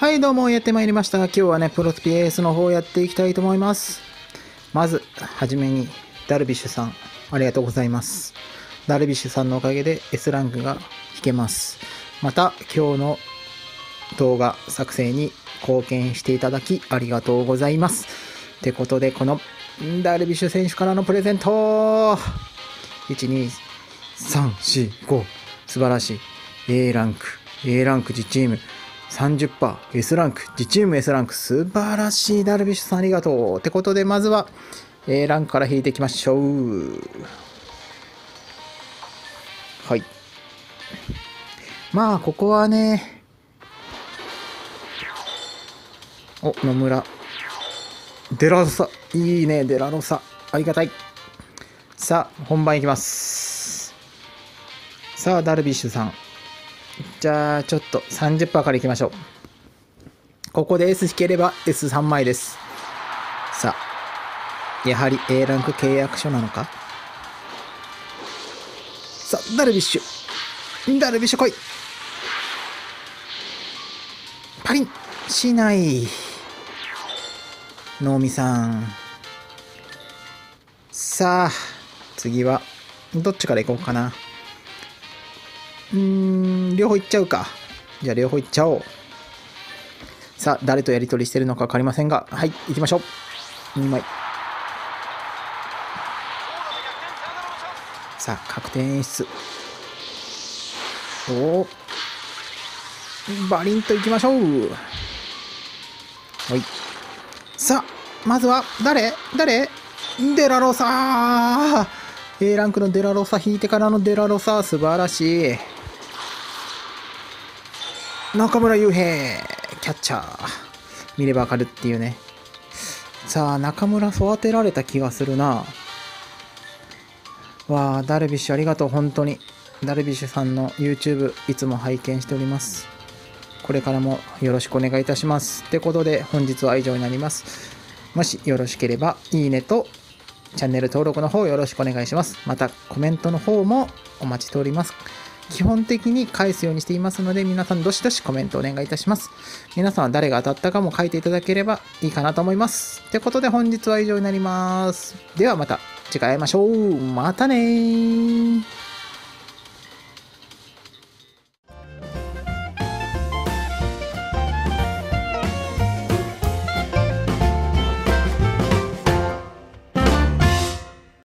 はい、どうもやってまいりましたが。今日はね、プロスピエースの方やっていきたいと思います。まず、はじめに、ダルビッシュさん、ありがとうございます。ダルビッシュさんのおかげで S ランクが引けます。また、今日の動画作成に貢献していただき、ありがとうございます。ってことで、このダルビッシュ選手からのプレゼント !1、2、3、4、5。素晴らしい。A ランク、A ランク自チーム。30%、S ランク、自チーム S ランク、素晴らしい、ダルビッシュさんありがとう。ってことで、まずは A ランクから引いていきましょう。はい。まあ、ここはね、お、野村。デラロサ。いいね、デラロサ。ありがたい。さあ、本番いきます。さあ、ダルビッシュさん。じゃあ、ちょっと30%からいきましょう。ここで S 引ければ S3 枚です。さあ、やはり A ランク契約書なのか？さあ、ダルビッシュ。ダルビッシュ来い。パリンしない。能見さん。さあ、次は、どっちから行こうかな。うん、両方いっちゃうか。じゃあ両方いっちゃおう。さあ、誰とやり取りしてるのか分かりませんが、はい、行きましょう。2枚。さあ、確定演出。おお。バリンと行きましょう。はい。さあ、まずは誰、誰？デラロサー A ランクのデラロサ引いてからのデラロサ素晴らしい。中村悠平キャッチャー見ればわかるっていうね。さあ中村育てられた気がするな。わあダルビッシュありがとう本当に。ダルビッシュさんの YouTube いつも拝見しております。これからもよろしくお願いいたします。ってことで本日は以上になります。もしよろしければいいねとチャンネル登録の方よろしくお願いします。またコメントの方もお待ちしております。基本的に返すようにしていますので、皆さんどしどしコメントお願いいたします。皆さんは誰が当たったかも書いていただければいいかなと思います。ってことで本日は以上になります。ではまた次回会いましょう。またねー。